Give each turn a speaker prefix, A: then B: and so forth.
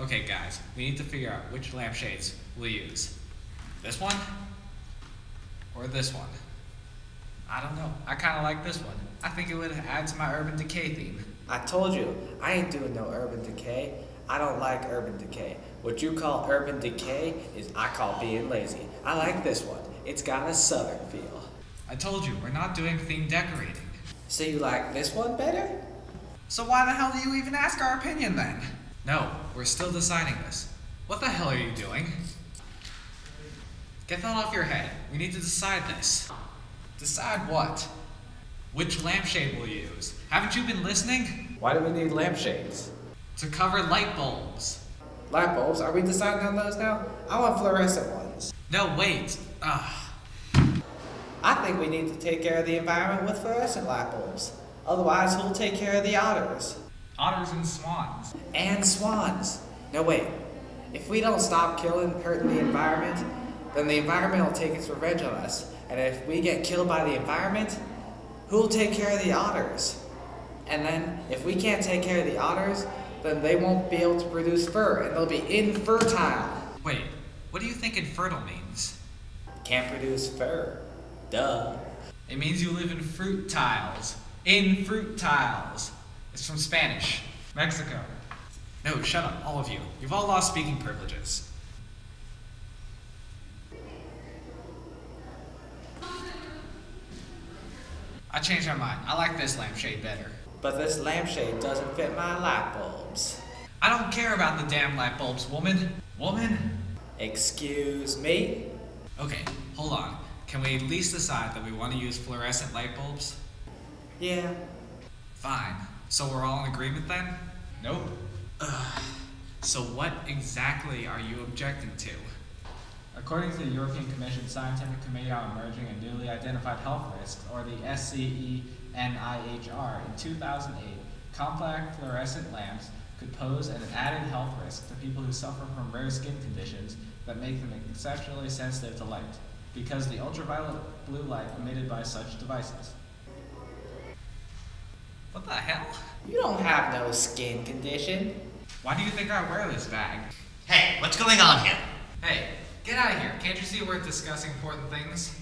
A: Okay, guys, we need to figure out which lampshades we'll use. This one? Or this one? I don't know. I kind of like this one. I think it would add to my urban decay theme.
B: I told you, I ain't doing no urban decay. I don't like urban decay. What you call urban decay is I call being lazy. I like this one. It's got a southern feel.
A: I told you, we're not doing theme decorating.
B: So you like this one better?
A: So why the hell do you even ask our opinion then? No, we're still deciding this. What the hell are you doing? Get that off your head. We need to decide this. Decide what? Which lampshade we'll use. Haven't you been listening?
B: Why do we need lampshades?
A: To cover light bulbs.
B: Light bulbs? Are we deciding on those now? I want fluorescent ones.
A: No, wait. Ugh.
B: I think we need to take care of the environment with fluorescent light bulbs. Otherwise, who'll take care of the otters?
A: Otters and swans.
B: And swans. No, wait. If we don't stop killing hurting the environment, then the environment will take its revenge on us. And if we get killed by the environment, who'll take care of the otters? And then, if we can't take care of the otters, then they won't be able to produce fur and they'll be infertile.
A: Wait, what do you think infertile means?
B: Can't produce fur. Duh.
A: It means you live in fruit tiles. In fruit tiles. It's from Spanish. Mexico. No, shut up, all of you. You've all lost speaking privileges. I changed my mind. I like this lampshade better.
B: But this lampshade doesn't fit my light bulbs.
A: I don't care about the damn light bulbs, woman. Woman?
B: Excuse me?
A: Okay, hold on. Can we at least decide that we want to use fluorescent light bulbs?
B: Yeah.
A: Fine. So we're all in agreement then? Nope. Ugh. So what exactly are you objecting to? According to the European Commission Scientific Committee on Emerging and Newly Identified Health Risks, or the SCENIHR, in 2008, compact fluorescent lamps could pose an added health risk to people who suffer from rare skin conditions that make them exceptionally sensitive to light, because the ultraviolet blue light emitted by such devices. What the hell?
B: You don't have no skin condition.
A: Why do you think I wear this bag?
C: Hey, what's going on here?
A: Hey, get out of here. Can't you see we're discussing important things?